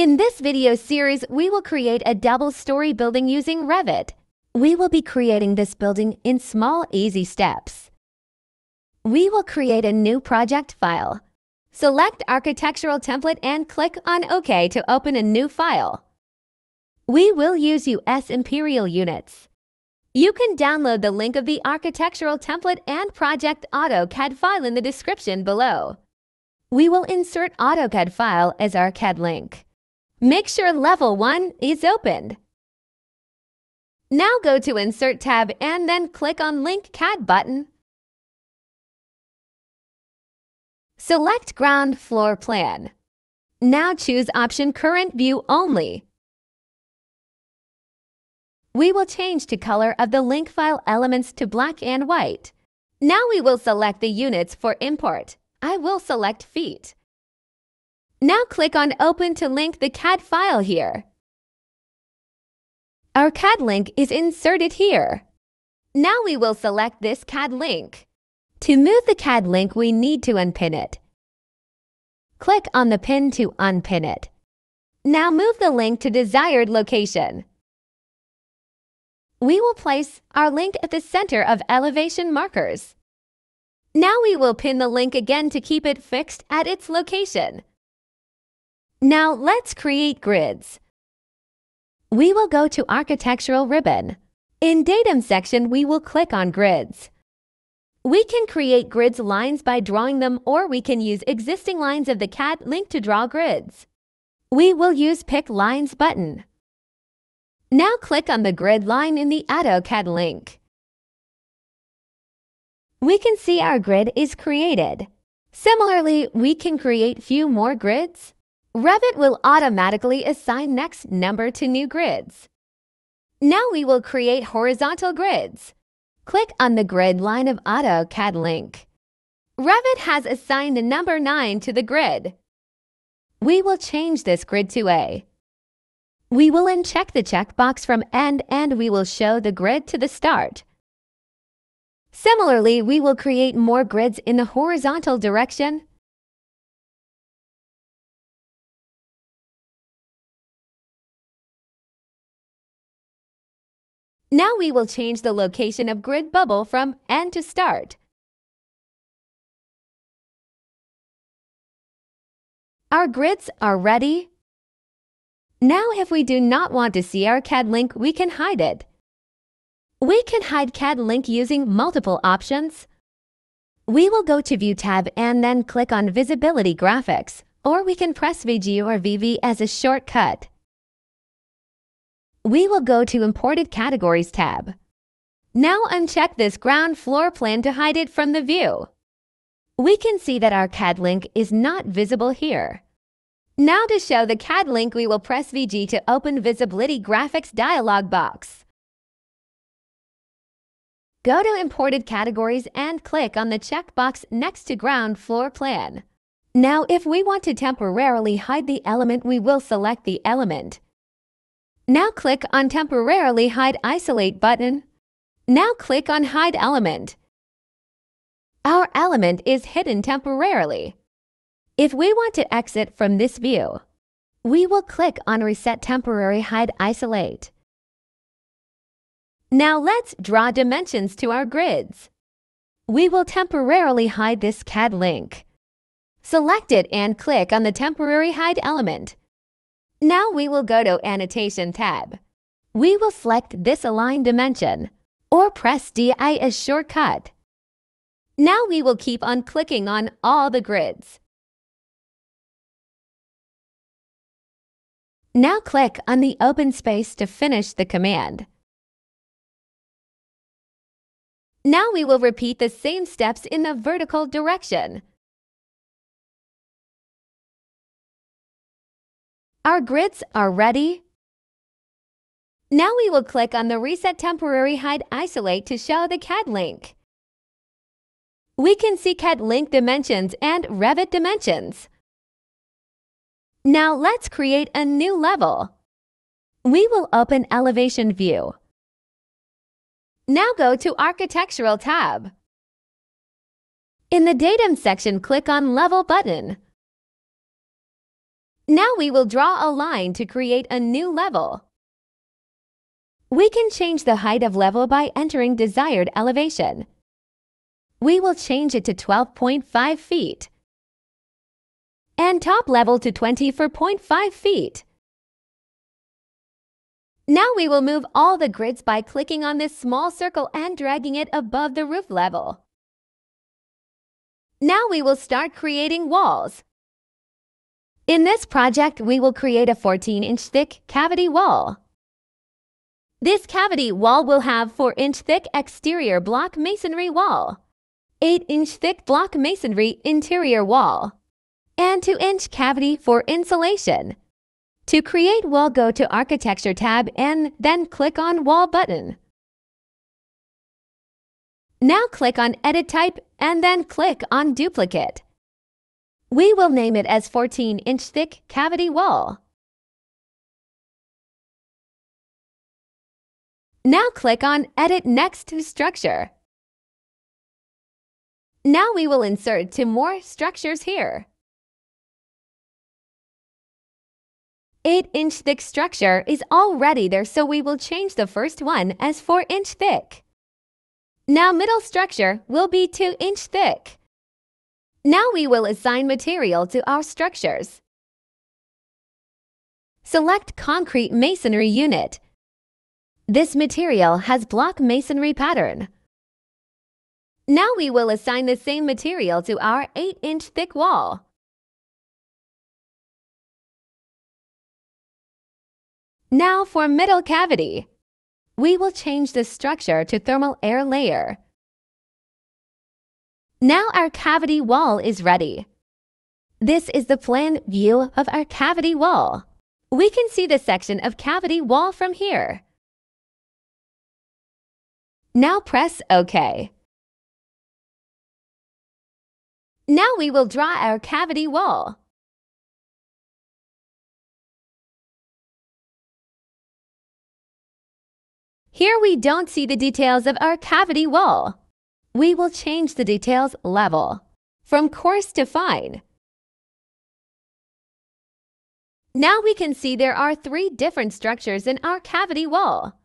In this video series, we will create a double-story building using Revit. We will be creating this building in small, easy steps. We will create a new project file. Select Architectural Template and click on OK to open a new file. We will use US Imperial Units. You can download the link of the architectural template and project AutoCAD file in the description below. We will insert AutoCAD file as our CAD link. Make sure Level 1 is opened. Now go to Insert tab and then click on Link CAD button. Select Ground Floor Plan. Now choose option Current View Only. We will change the color of the link file elements to black and white. Now we will select the units for import. I will select feet. Now click on Open to link the CAD file here. Our CAD link is inserted here. Now we will select this CAD link. To move the CAD link, we need to unpin it. Click on the pin to unpin it. Now move the link to desired location. We will place our link at the center of elevation markers. Now we will pin the link again to keep it fixed at its location. Now let's create grids. We will go to Architectural ribbon. In Datum section, we will click on Grids. We can create grids lines by drawing them or we can use existing lines of the CAD link to draw grids. We will use Pick Lines button. Now click on the grid line in the AutoCAD link. We can see our grid is created. Similarly, we can create few more grids. Revit will automatically assign next number to new grids. Now we will create horizontal grids. Click on the grid line of AutoCAD link. Revit has assigned the number 9 to the grid. We will change this grid to A. We will uncheck the checkbox from End and we will show the grid to the start. Similarly, we will create more grids in the horizontal direction. Now we will change the location of grid bubble from End to Start. Our grids are ready now if we do not want to see our CAD link, we can hide it. We can hide CAD link using multiple options. We will go to View tab and then click on Visibility Graphics, or we can press VG or VV as a shortcut. We will go to Imported Categories tab. Now uncheck this ground floor plan to hide it from the view. We can see that our CAD link is not visible here. Now to show the CAD link, we will press VG to open Visibility Graphics dialog box. Go to Imported Categories and click on the checkbox next to Ground Floor Plan. Now, if we want to temporarily hide the element, we will select the element. Now click on Temporarily Hide Isolate button. Now click on Hide Element. Our element is hidden temporarily. If we want to exit from this view, we will click on Reset Temporary Hide Isolate. Now let's draw dimensions to our grids. We will temporarily hide this CAD link. Select it and click on the Temporary Hide element. Now we will go to Annotation tab. We will select this Align dimension or press DI as shortcut. Now we will keep on clicking on all the grids. Now click on the open space to finish the command. Now we will repeat the same steps in the vertical direction. Our grids are ready. Now we will click on the Reset Temporary Hide Isolate to show the CAD link. We can see CAD link dimensions and Revit dimensions. Now let's create a new level. We will open Elevation View. Now go to Architectural tab. In the Datum section, click on Level button. Now we will draw a line to create a new level. We can change the height of level by entering desired elevation. We will change it to 12.5 feet and top level to 24.5 feet. Now we will move all the grids by clicking on this small circle and dragging it above the roof level. Now we will start creating walls. In this project, we will create a 14-inch thick cavity wall. This cavity wall will have 4-inch thick exterior block masonry wall, 8-inch thick block masonry interior wall, and 2-inch cavity for insulation. To create wall, go to Architecture tab and then click on Wall button. Now click on Edit Type and then click on Duplicate. We will name it as 14-inch thick cavity wall. Now click on Edit Next to Structure. Now we will insert two more structures here. 8-inch thick structure is already there so we will change the first one as 4-inch thick. Now middle structure will be 2-inch thick. Now we will assign material to our structures. Select concrete masonry unit this material has block masonry pattern. Now we will assign the same material to our 8-inch thick wall. Now for middle cavity. We will change the structure to thermal air layer. Now our cavity wall is ready. This is the plan view of our cavity wall. We can see the section of cavity wall from here. Now press OK. Now we will draw our cavity wall. Here we don't see the details of our cavity wall. We will change the details level from coarse to fine. Now we can see there are three different structures in our cavity wall.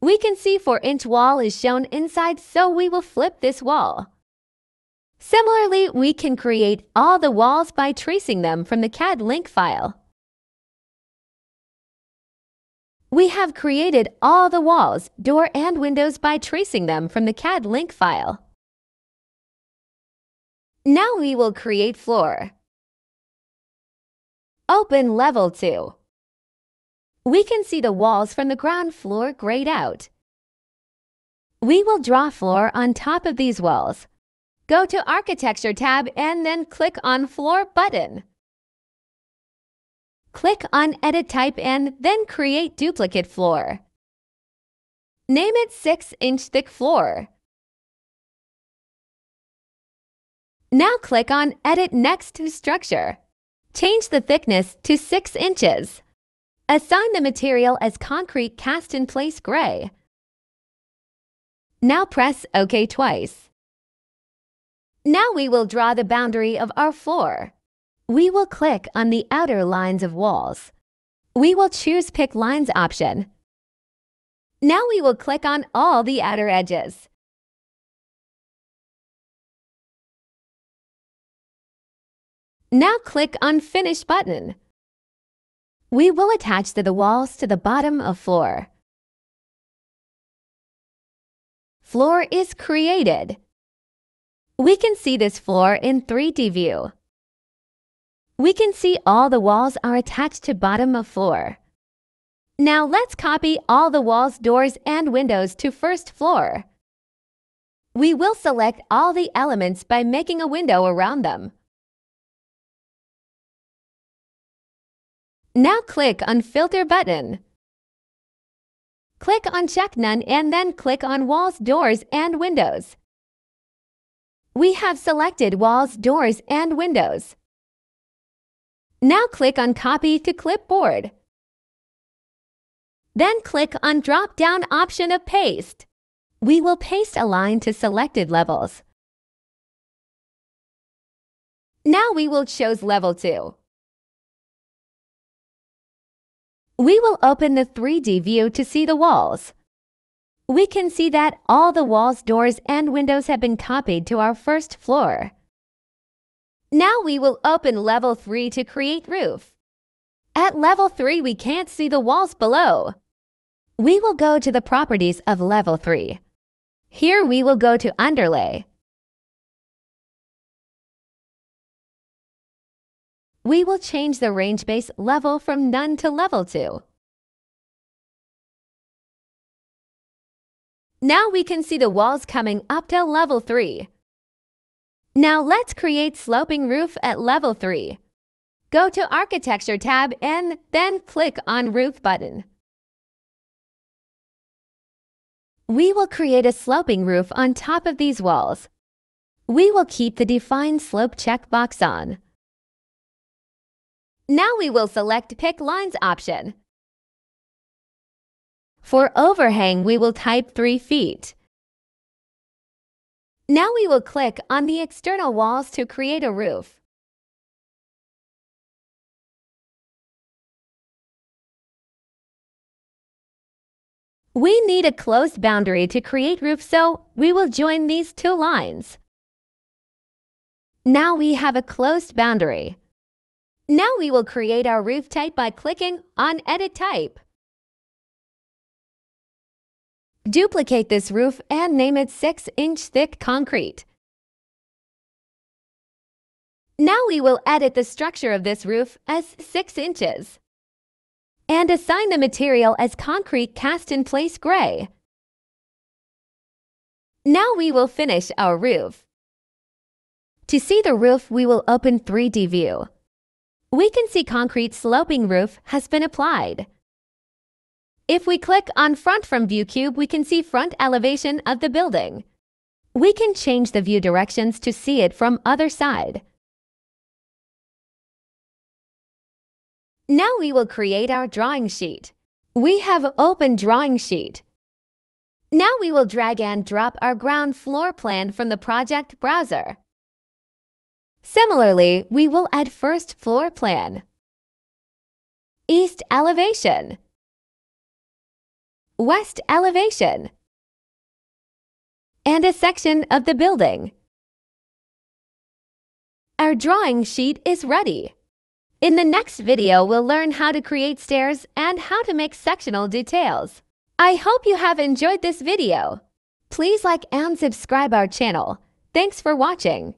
We can see 4-inch wall is shown inside, so we will flip this wall. Similarly, we can create all the walls by tracing them from the CAD link file. We have created all the walls, door and windows by tracing them from the CAD link file. Now we will create floor. Open Level 2. We can see the walls from the ground floor grayed out. We will draw floor on top of these walls. Go to Architecture tab and then click on Floor button. Click on Edit Type and then create duplicate floor. Name it 6-inch thick floor. Now click on Edit Next to Structure. Change the thickness to 6 inches. Assign the material as concrete cast-in-place gray. Now press OK twice. Now we will draw the boundary of our floor. We will click on the outer lines of walls. We will choose Pick Lines option. Now we will click on all the outer edges. Now click on Finish button. We will attach to the walls to the bottom of floor. Floor is created. We can see this floor in 3D view. We can see all the walls are attached to bottom of floor. Now let's copy all the walls, doors, and windows to first floor. We will select all the elements by making a window around them. Now click on Filter button. Click on Check None and then click on Walls, Doors, and Windows. We have selected Walls, Doors, and Windows. Now click on Copy to Clipboard. Then click on drop-down option of Paste. We will paste Aligned to selected levels. Now we will choose Level 2. We will open the 3D view to see the walls. We can see that all the walls, doors, and windows have been copied to our first floor. Now we will open level 3 to create roof. At level 3, we can't see the walls below. We will go to the properties of level 3. Here we will go to underlay. We will change the range base level from none to level 2. Now we can see the walls coming up to level 3. Now let's create sloping roof at level 3. Go to Architecture tab and then click on Roof button. We will create a sloping roof on top of these walls. We will keep the Define Slope checkbox on. Now we will select Pick Lines option. For overhang, we will type 3 feet. Now we will click on the external walls to create a roof. We need a closed boundary to create roof, so we will join these two lines. Now we have a closed boundary. Now we will create our roof type by clicking on Edit Type. Duplicate this roof and name it 6-inch thick concrete. Now we will edit the structure of this roof as 6 inches. And assign the material as concrete cast in place gray. Now we will finish our roof. To see the roof, we will open 3D view we can see concrete sloping roof has been applied. If we click on Front from View Cube, we can see front elevation of the building. We can change the view directions to see it from other side. Now we will create our drawing sheet. We have open drawing sheet. Now we will drag and drop our ground floor plan from the project browser. Similarly, we will add first floor plan, east elevation, west elevation, and a section of the building. Our drawing sheet is ready. In the next video, we'll learn how to create stairs and how to make sectional details. I hope you have enjoyed this video. Please like and subscribe our channel. Thanks for watching.